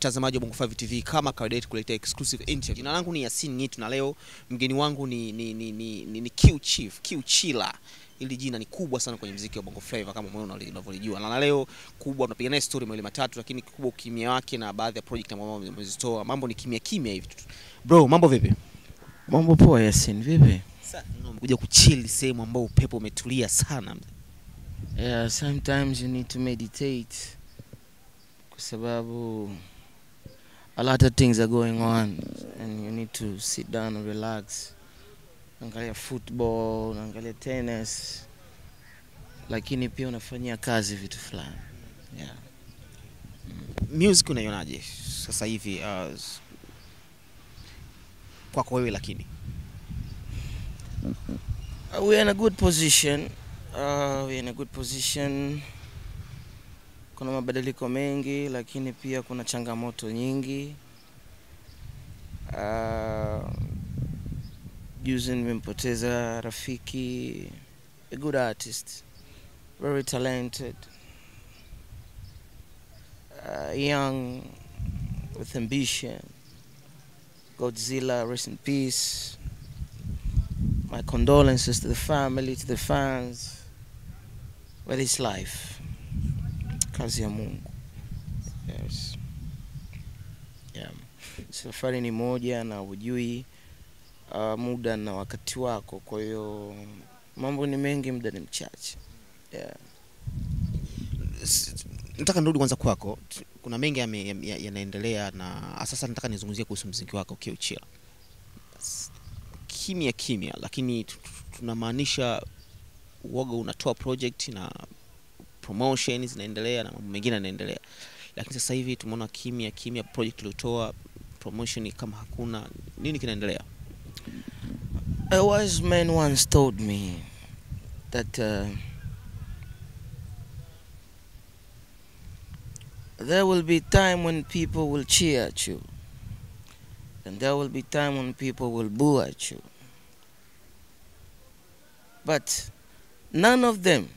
mtazamaji wa Bongo 5 TV, kama kawaida yetu kuletea exclusive interview. Jina langu ni Yasin Nyitu na leo mgeni wangu ni ni ni ni, ni, ni Q Chief, Q Chila. Hili jina ni kubwa sana kwenye mziki wa Bongo Flava kama mwenyewe unavyolijua. Na leo kubwa tunapiga naye story mawili matatu, lakini kikubwa ukimya wake na baadhi ya project ambazo amezitoa. Mambo ni kimya kimya hivi. Bro, mambo vipi? Mambo poa Yasin, vipi? Sasa umekuja kuchill sehemu ambayo upepo umetulia sana. Yeah, sometimes you need to meditate kwa sababu a lot of things are going on and you need to sit down and relax. angalia football, unaangalia tennis, lakini pia unafanyia kazi vitu fulani. Yeah. Music unaionaje sasa hivi uh, kwako wewe lakini? Uh, we are in a good position. Uh, we are in a good position. Kuna mabadiliko mengi lakini pia kuna changamoto nyingi. Uh, nimempoteza rafiki, a good artist, very talented, uh, young with ambition. Godzilla, rest in peace. My condolences to the family, to the fans. But it's life. Kazi ya Mungu. Yes. Yeah. Safari ni moja na hujui uh, muda na wakati wako, kwa hiyo mambo ni mengi, muda ni mchache. Yeah. Nataka nirudi kwanza kwako. Kuna mengi yanaendelea ya, ya- na sasa nataka nizungumzie kuhusu mziki wako Kiuchila. Kimya kimya, lakini tu- tu- tunamaanisha uoga unatoa project na promotion zinaendelea na mambo mengine yanaendelea, lakini sasa hivi tumeona kimya kimya, project uliotoa promotion kama hakuna. Nini kinaendelea? A wise man once told me that uh, there will be time when people will cheer at you, and there will be time when people will boo at you. But none of them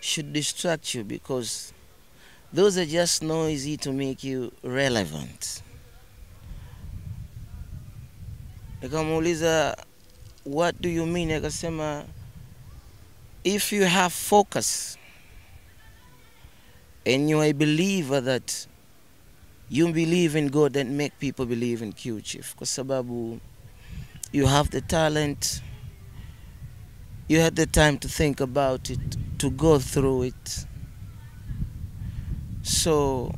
should distract you because those are just noisy to make you relevant. nikamuuliza what do you mean akasema if you have focus and you are a believer that you believe in god and make people believe in q chief kwa sababu you have the talent you had the time to think about it to go through it so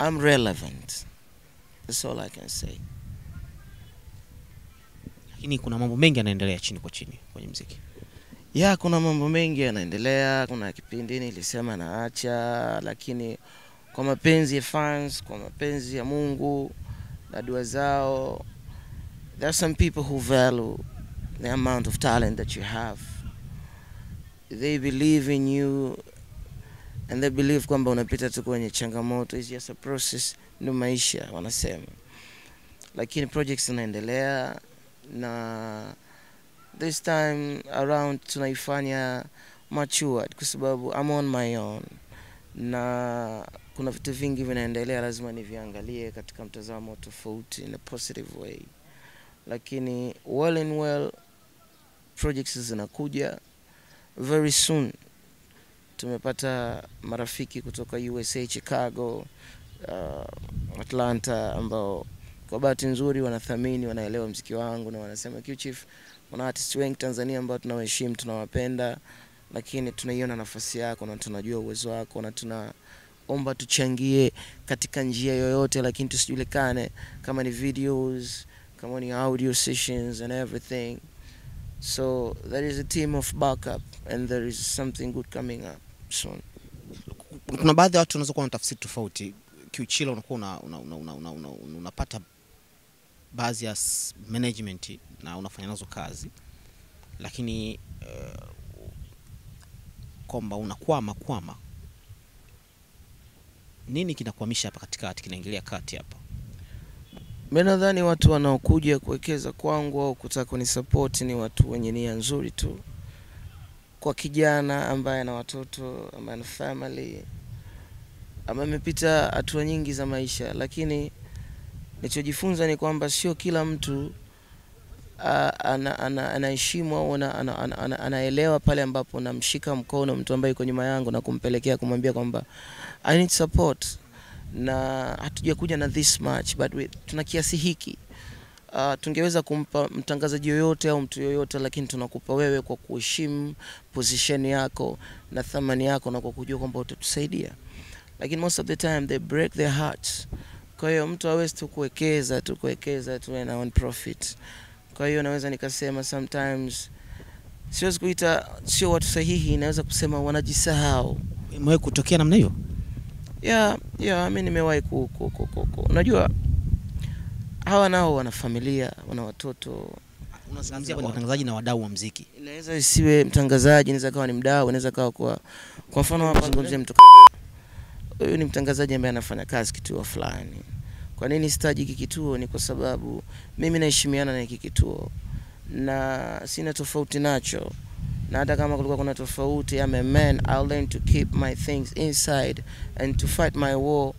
i'm relevant that's all i can say Lakini kuna mambo mengi yanaendelea chini kwa chini kwenye mziki. ya kuna mambo mengi yanaendelea. Kuna kipindi nilisema naacha, lakini kwa mapenzi ya fans, kwa mapenzi ya Mungu na dua zao, there are some people who value the amount of talent that you have. They believe in you and they believe kwamba unapita tu kwenye changamoto, it's just a process, ndio maisha wanasema, lakini projects zinaendelea na this time around tunaifanya matured kwa sababu I'm on my own. Na kuna vitu vingi vinaendelea, lazima niviangalie katika mtazamo tofauti in a positive way, lakini well and well projects zinakuja very soon. Tumepata marafiki kutoka USA, Chicago, uh, Atlanta ambao kwa bahati nzuri wanathamini, wanaelewa mziki wangu na wanasema Q Chief, kuna artist wengi Tanzania ambao tunawaheshimu, tunawapenda, lakini tunaiona nafasi yako na tunajua uwezo wako na tuna omba tuchangie katika njia yoyote, lakini tusijulikane kama ni videos, kama ni audio sessions and everything. So there is a team of backup and there is something good coming up soon. kuna baadhi ya watu wanaweza kuwa na tafsiri tofauti. Kiuchila unakuwa una, una, una, una, una, una, unapata baadhi ya management na unafanya nazo kazi, lakini uh, kwamba unakwama kwama. Nini kinakwamisha hapa katikati, kinaingilia kati hapa? Mi nadhani watu wanaokuja kuwekeza kwangu au kutaka kunisapoti ni watu wenye nia nzuri tu. Kwa kijana ambaye ana watoto, ambaye ana family, ama amepita hatua nyingi za maisha lakini nilichojifunza ni kwamba sio kila mtu ah, ana- ana- anaheshimu au ana- ana- ana- ana- anaelewa pale ambapo namshika mkono mtu ambaye yuko nyuma yangu na kumpelekea kumwambia kwamba I need support na hatujakuja na this much but we, tuna kiasi hiki. Uh, tungeweza kumpa mtangazaji yoyote au mtu yoyote lakini tunakupa wewe kwa kuheshimu position yako na thamani yako na kwa kujua kwamba utatusaidia. Lakini most of the time they break their hearts. Kwa hiyo mtu hawezi tu kuwekeza tu kuwekeza tu na on profit. Kwa hiyo naweza nikasema sometimes siwezi kuita sio watu sahihi naweza kusema wanajisahau. Imewahi kutokea namna hiyo? Ya ya mi nimewahi ku, ku, ku, ku, ku. unajua hawa nao wana familia wana watoto. Unazungumzia kwa watangazaji na wadau wa mziki. inaweza isiwe mtangazaji inaweza kawa ni mdau inaweza kawa kwa kwa mfano hapa zungumzia mtu huyu ni mtangazaji ambaye anafanya kazi kituo fulani. Kwa nini sitaji hiki kituo? Ni kwa sababu mimi naheshimiana na hiki kituo. Na sina tofauti nacho na hata kama kulikuwa kuna tofauti I'm a man I'll learn to keep my things inside and to fight my war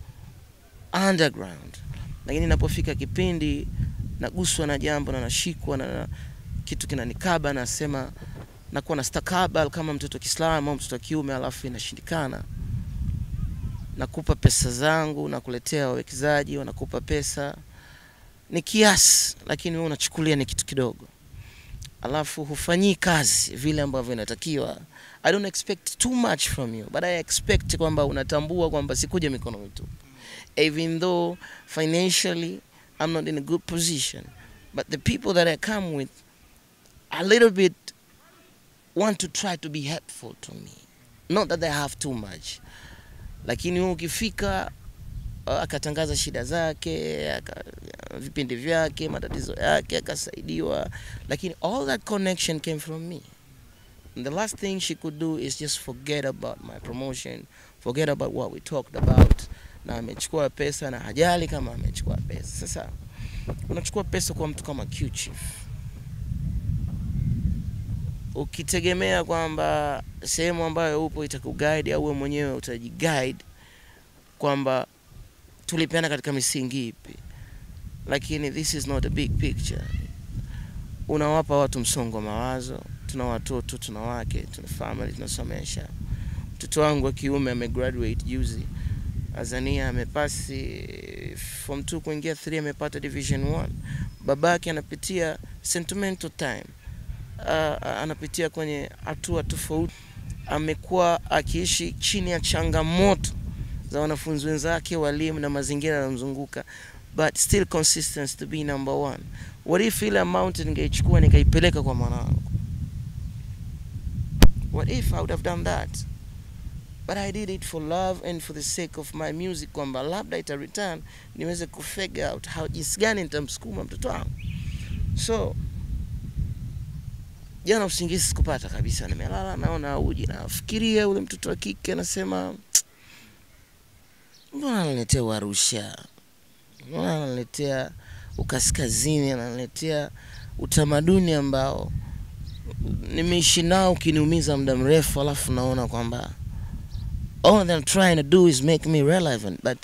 underground. Lakini inapofika kipindi naguswa na jambo na nashikwa na, kitu kinanikaba nasema nakuwa na stakabal kama mtoto wa Kiislamu au mtoto wa kiume alafu inashindikana. Nakupa pesa zangu nakuletea wawekezaji wanakupa pesa. Ni kiasi lakini wewe unachukulia ni kitu kidogo alafu hufanyii kazi vile ambavyo inatakiwa. I don't expect too much from you but i expect kwamba unatambua kwamba sikuja mikono mitupu even though financially i'm not in a good position but the people that i come with a little bit want to try to be helpful to me. Not that they have too much lakini ukifika akatangaza shida zake aka, vipindi vyake matatizo yake akasaidiwa. Lakini all that connection came from me. And the last thing she could do is just forget about my promotion forget about what we talked about. Na amechukua pesa na hajali kama amechukua pesa. Sasa unachukua pesa kwa mtu kama Q Chief. Ukitegemea kwamba sehemu ambayo upo itakuguide au wewe mwenyewe utajiguide kwamba tulipeana katika misingi ipi? Lakini this is not a big picture. Unawapa watu msongo wa mawazo tuna watoto tuna wake tuna family tunasomesha mtoto wangu wa kiume amegraduate juzi. Azania amepasi form 2 kuingia 3 amepata division 1 babake anapitia sentimental time. Uh, anapitia kwenye hatua tofauti. Amekuwa akiishi chini ya changamoto za wanafunzi wenzake walimu na mazingira yanayomzunguka. But still consistency to be number one. What if ile amount ningeichukua nikaipeleka kwa mwanangu? What if i would have done that? But i did it for love and for the sake of my music kwamba labda ita return niweze kufigure out how jinsi gani nitamsukuma mtoto wangu. So jana usingizi sikupata kabisa. Nimelala naona uji nafikiria ule mtoto wa kike anasema mbona ananiletea uarusha mbona ananiletea ukaskazini ananiletea utamaduni ambao nimeishi nao ukiniumiza muda mrefu alafu naona kwamba all they're trying to do is make me relevant but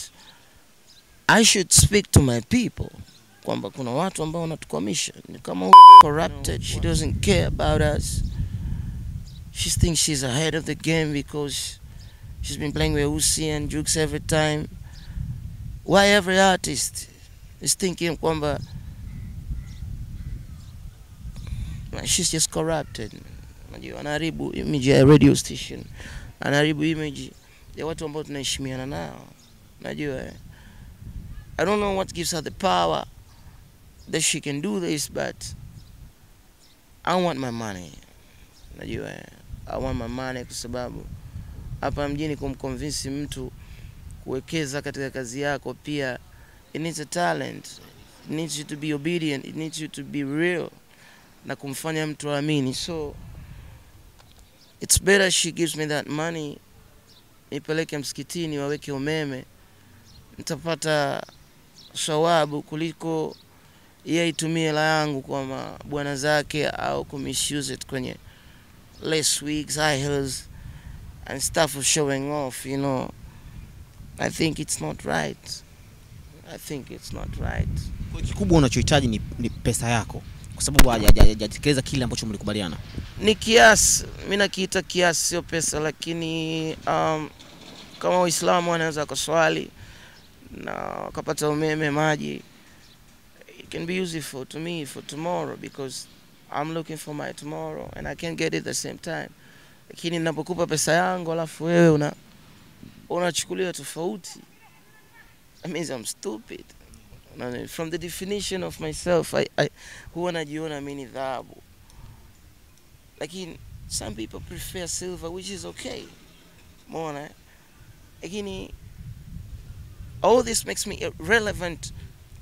i should speak to my people kwamba kuna watu ambao wanatukwamisha. Ni kama corrupted. She doesn't care about us. She thinks she's ahead of the game because she's been playing with Uzi and Jukes every time why every artist is thinking kwamba she's just corrupted unajua anaharibu image ya radio station anaharibu image ya watu ambao tunaheshimiana nao unajua eh? i don't know what gives her the power that she can do this but i want my money unajua eh? i want my money kwa sababu hapa mjini kumconvince mtu kuwekeza katika kazi yako. Pia it needs a talent. It needs you to be obedient. It needs you to be real na kumfanya mtu aamini. So it's better she gives me that money nipeleke msikitini waweke umeme nitapata sawabu kuliko yeye aitumie la yangu kwa mabwana zake au kumisuse it kwenye less wigs high heels and stuff of showing off you know I think it's not right. I think it's not right. Kwa kikubwa unachohitaji ni, ni pesa yako kwa sababu haja- haja- hajatekeleza kile ambacho mlikubaliana. Ni kiasi, mimi nakiita kiasi, sio pesa, lakini um, kama Waislamu wanaweza wakaswali na wakapata umeme, maji, it can be useful to me for tomorrow because I'm looking for my tomorrow and I can get it the same time. Lakini ninapokupa pesa yangu alafu wewe una unachukulia tofauti, that means I'm stupid. From the definition of myself, I, I, huwa najiona mi ni dhahabu. Lakini some people prefer silver which is okay. Eh? lakini all this makes me relevant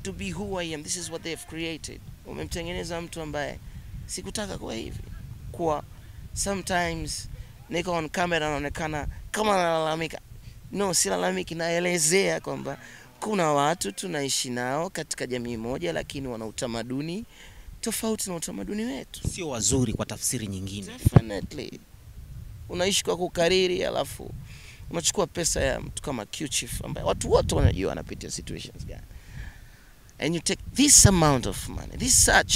to be who i am. This is what they have created. Umemtengeneza mtu ambaye sikutaka kuwa hivi. Kuwa sometimes niko on camera naonekana kama nalalamika no silalamiki naelezea kwamba kuna watu tunaishi nao katika jamii moja lakini wana utamaduni tofauti na utamaduni wetu Sio wazuri kwa tafsiri nyingine. Definitely. Unaishi kwa kukariri alafu unachukua pesa ya mtu kama Q-Chief ambaye watu wote wanajua anapitia situations gani. And you take this amount of money, this such,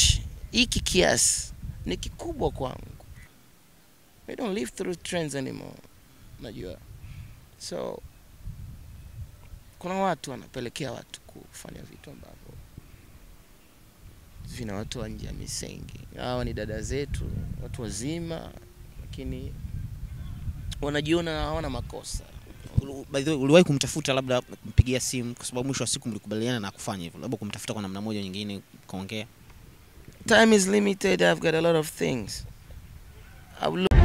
hiki kiasi ni kikubwa kwangu. We don't live through trends anymore. Unajua. So kuna watu wanapelekea watu kufanya vitu ambavyo vinawatoa nje ya misingi. Hawa ni dada zetu, watu wazima, lakini wanajiona hawana makosa. By the way, uliwahi kumtafuta labda kumpigia simu kwa sababu mwisho wa siku mlikubaliana na kufanya hivyo, labda kumtafuta kwa namna moja nyingine kaongea? Time is limited. I've got a lot of things. I will look